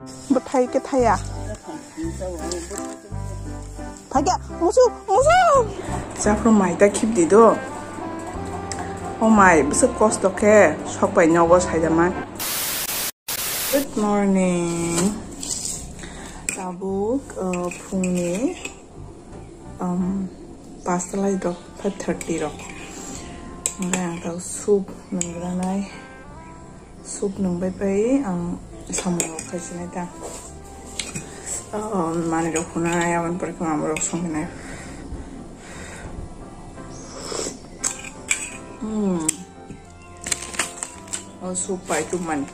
不太给他呀。ভাগা মুসু মুসু জাফর মাইটা খিপ দিদ ও মাই বেশ কষ্টকে সবাই নব সাইজামান গুড মর্নিং তাবুক ফুংনি পাঁচতলাই রক ফাইভ থার্টি রক ओमफ्राय आं दाउ सुप मोनग्रानाय सुप नंबाय बाय आं kazi neta manero kuna ya van porque mamá lo son gene hmm. O supa cuman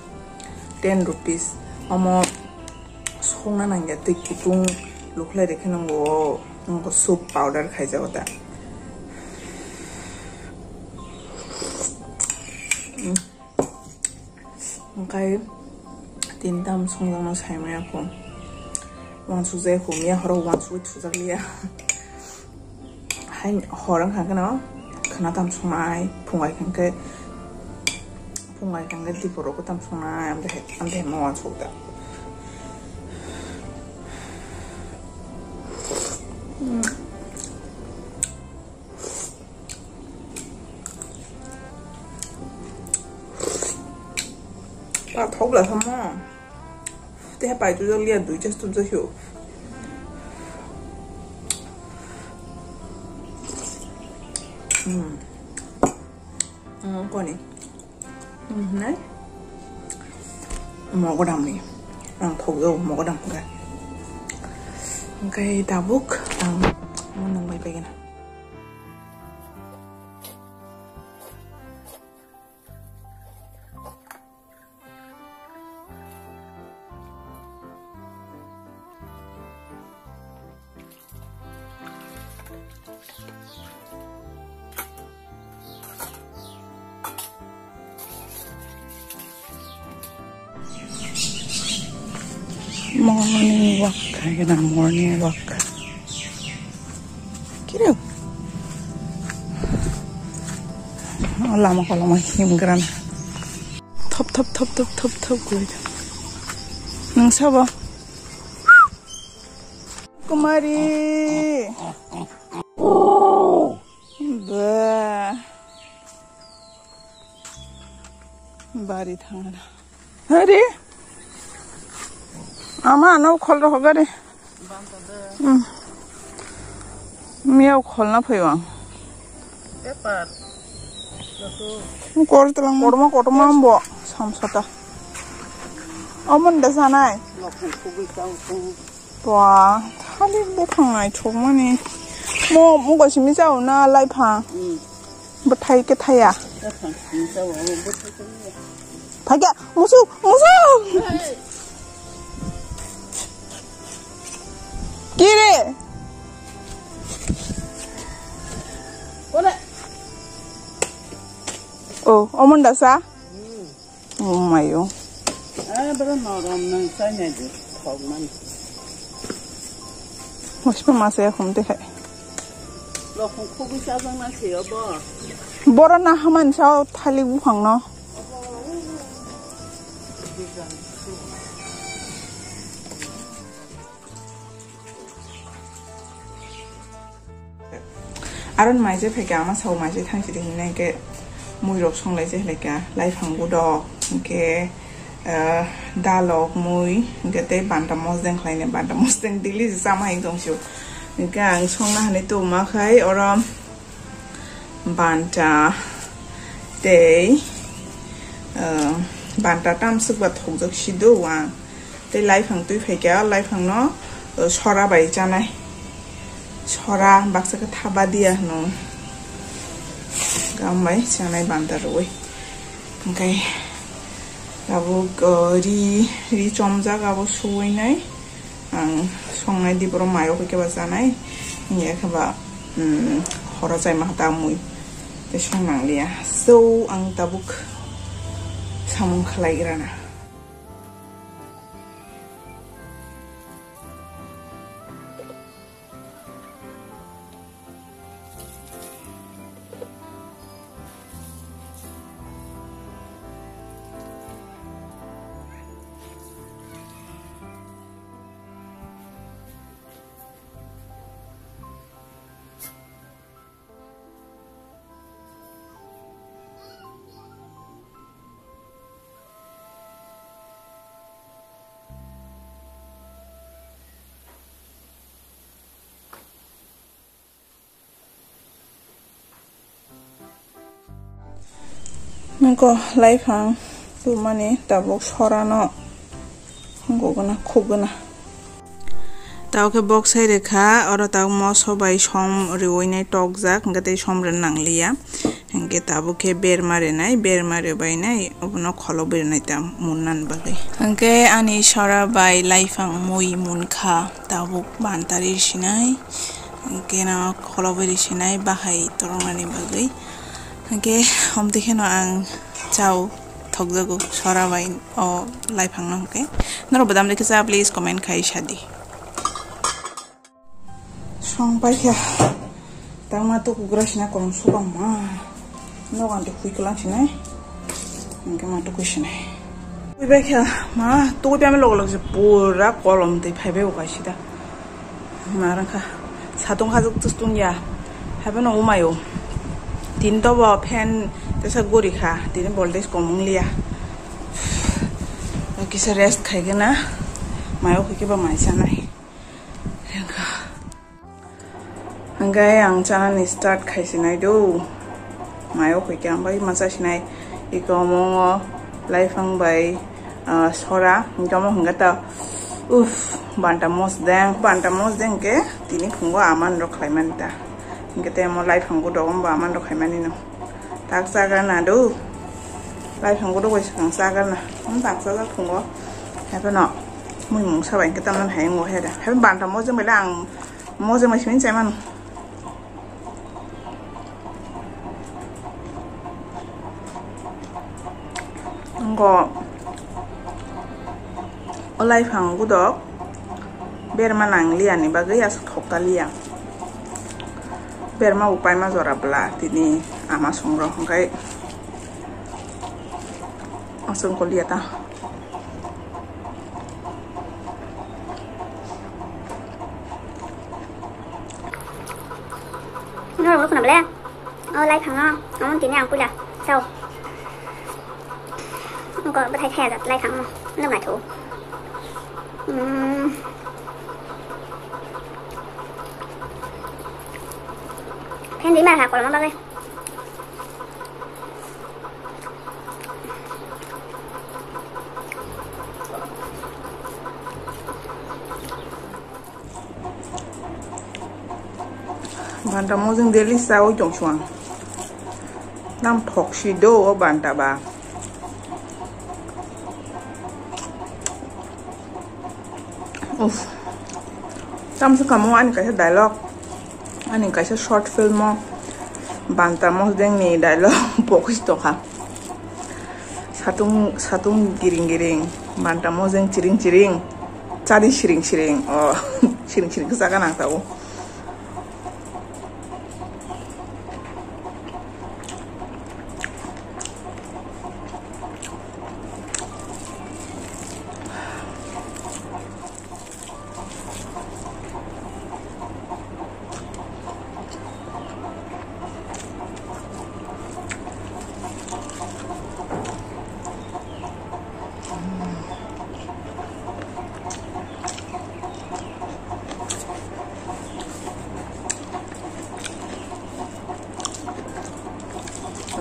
10 rupees amo songna nang ya tik kutung lukla dekhe nang go nang go soup powder khai jao ta Okay. 거 숲 파우더를 가져오다. 음. cái tin tâm xong rồi nó xài mẹ cũng 왕 주제 홈이 하러 왕 주제 주작이야 hay họ đang hàng cái nó khả năng tâm xong ai phùng ai khăn cái phùng ai khăn cái đi bộ cái tâm xong ai em để em để mà 왕 주다 아 더블라 삼아 ह्या पायथ्याच्या लियांतूच्याच तुमचो ह्यो कोणी नाही मग दामनि आं थौजौ मग दामखौ ओमफ्राय दाबुक आं मोननांबाय बायगोन morning walk. I'm gonna morning walk. Get out. Alam ko lang mahimgran. Top, top, top, top, top, top. Good. Nang saba. Kumari. Ba. Bari thangana. Hari. ಅಮ್ಮ ನಾವು ಕೊಲ್ಲ ಹೋಗರಿ ಹ್ಮ್ ಮೇವ್ ಕೊಲ್ನ ಫೈವ ಕೊಡ್ತಲ್ಲ ಕೊಡಮ ಕೊಡಮ ಅಂಬ ಸಂಸತ ಅಮ್ಮಂದ ಸಾನಾಯ್ ವಾ ಖಾಲಿ ಬಫಾಂಗಾಯ್ ಚೋಮನೆ ಮೋ ಮುಗೋ ಸಿಮಿ ಜಾವ ನಾ ಲೈ ಫಾ ಬಥಾಯ್ ಕೆ ಥಾಯಾ ಬಥಾಯ್ ಸಿಮಿ ಜಾವ ಬಥಾಯ್ ಕೆ ಥಾಯಾ ಮುಸು ಮುಸು Kiri. Oh, omong dah sah? Hmm. Oh, mayo. Eh, baru nak ramai sahnya tu. Kau mana? Masih pemasa ya, kau mesti. Lo kau kau bisa sah nak siapa? Boleh nak haman sah tali buang no? Bisa. Aron mai je phega, ma sau mai je thang chi ding ne ke mui rok song lai je le ka. Lai phang gu do, ke eh, da lok mui, ke te ban ta mos deng klai ne, ban ta mos deng dili sa ma ing dong shu ke ang song na hane tu ma khai oram ban ta te eh, ban ta tam suk ba thong jok shi do wa. Te lai phang tu phai phega, lai phang no eh, sora bai cha nai. ছড়া বাক্সাকে থাবা দিয়া হনো। গামাই চানাই বান্দার ওই। ওখাই গাবো রি রি চমজা গাবো সুই নাই। আং দিব দি বড় মায়ও কেবা জানাই ইয়ে খেবা খরা চাই মাহাতা মুই। তে সৌ আং তাবুক সামুং খালাইগ্রানা 이거 라이팡 요만에 따복 서라노 한국어나 코그나 তাওকে বক্সাই রেখা আর তাও ম সবাই সম রেওইনাই টক যাক হাতে সমরে নাংলিয়া হাঁকে তাবুকে বের মারে নাই বের মারে বাই নাই অবন খল বের নাইতাম মুন্নান বাকে হাঁকে আনি সরা বাই লাইফাং মই মুন খা তাবুক বান্তারির সিনাই হাঁকে না খল বের সিনাই বাহাই তরঙ্গানি বাকে hage om dikhe no ang chao thokjago sora bai o lai phang no ke naro badam dikhe cha please comment khai shadi song bai kya tama to kugrash na korom suka ma no gan to kuikla chine angke ma to kuishne ui bai kya ma to bai ame log log je pura kolom dei phaibe ukashida marang kha ছাতং খাজক তো তুন ইয়া হ্যাভ নো মায়ো tin to bo pen tesa gori kha tin voltage komung lia kisa rest khai gena mayo khike ba maisa nai hanga hanga yang chana ni start khai sinai do mayo khike ambai masa sinai ikomongo laifang bai sora ikomo hanga ta উফ বান্টা মোস দেন বান্টা মোস দেন কে তিনি ফুঙ্গো আমান রখাইমান তা kete mo light hangu do ba man do khai mani no tak sa ga na do light hangu do ko sang sa ga na mon tak sa ga thung go ha pa no mun mung sa ban kete man hai ngo he da ha ban ta mo je mai lang mo je mai smin chai man ngo olai phang gu do ber manang lia ni bagai as thok ta lia ber ma upai ma zora bla tini ama songro kai asung ko lia ah. ta nó rồi con làm lên ơ ờ, lấy thằng ngon ngon tí nào cũng là sau không có bất thay khe là lấy thằng nó lại thủ. Phen đi mặt thả của nó bao đây. Banta mo jing deli sa o jong chuang nam thok shi do o banta ba uf tam su kamu ani ka dialog ani ka short film mo banta mo deng ni dialogue pokis to ha satung satung giring giring banta mo jeng ciring ciring cari siring oh siring siring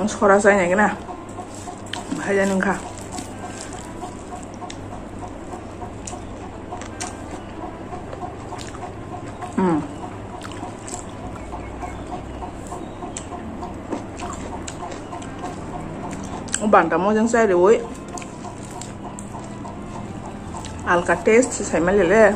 ของโซดาไซไหนกันนะให้ใจหนึ่งค่ะ อืม bản tao mua chẳng xe rồi ăn cả test sẽ mấy lẻ lẻ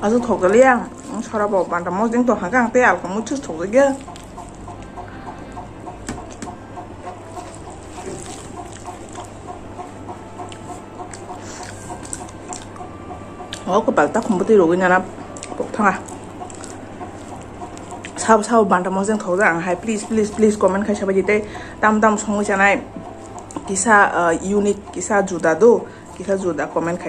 อาจจะถกกระเลี้ยงชาราบอกบานแต่มอสยังตัวหางกลางเตี้ยของมุชุดถกกระเยอะอ๋อก็แบบตักของปฏิรูกันนะครับบอกทั้งอ่ะชาวชาวบานแต่มอสยังถกกระเลี้ยงให้ please please please คอมเมนต์ใครชาวปฏิเตตามตามชงวิชาไหนกิซายูนิคกิซาจูดาโดกิซาจูดาคอมเมนต์ใคร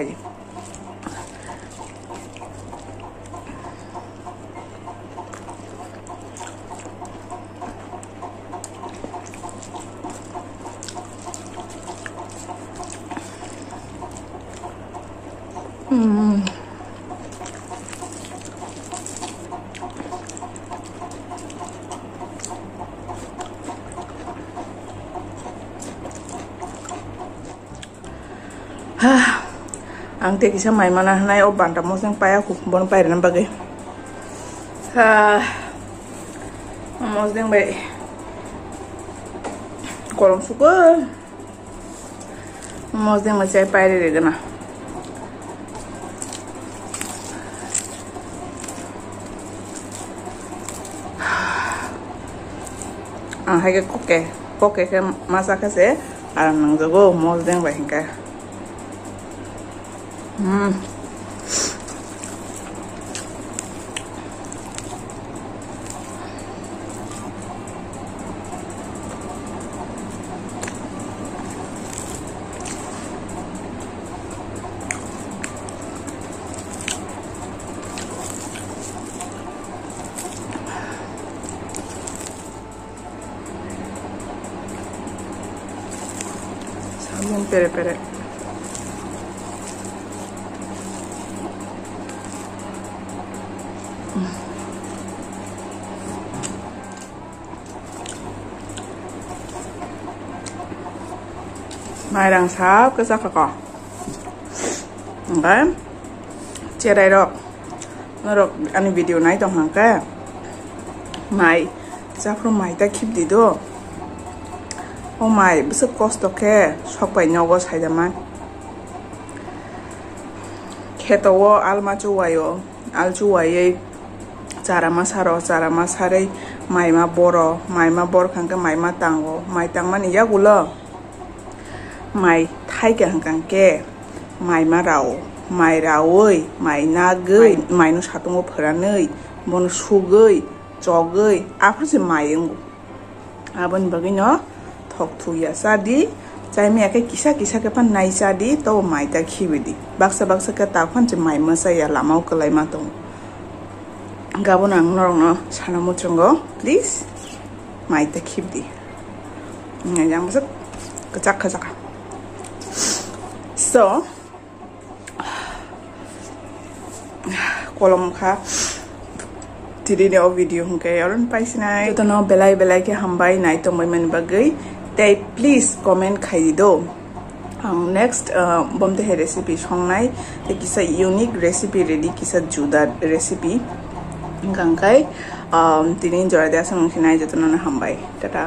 ang te kisa mai mana hanai o banta mo sang paya ku bon pai ran bagai ha mo seng bai kolom suka mo seng ma chai pai re gana. Ang hai koke koke ke masa ka se aram nang jago mo seng bai うんペレペレ。mai đang sáp cái sắc cỏ okay chia đây rồi nó được anh video này trong hàng cái mai sáp rồi mai ta keep đi đó ô mai bây giờ cost ok shop phải nhau có sai mà খেতো আলমা চুয়াইও আল চুয়াই চারামা সারো চারামা সারে মাইমা বড় মাইমা বড় খাঙ্কে মাইমা তাঙ্গো মাই তাংমান ইয়াগুলো mai thay cái hàng càng kê mai mà rau mai rau ơi. Mai na gơi. Mai nó sát ngô phở nơi bọn su gơi. Cho gơi. À, Áp gì mai em à bên bagi nó thọc thu ya sa đi. Chai mẹ cái kisa kisa cái pan nai sa đi. To mai ta khi về đi. Bác sa bác sa cái tao pan chỉ mai mà sa ya làm mau cái lại mà tông. Gabon ang norong no sana mo chungo please. Mai ta khi đi. Ngay cái chắc cái chắc. So kolom kha tiri ne video hung ke aron paisinai to no belai belai ke hambai nai to moi man bagai they please comment khai do ang next bom te recipe songnai te kisa unique recipe ready kisa juda recipe gangkai um tini enjoy da sang sinai jatona hambai tata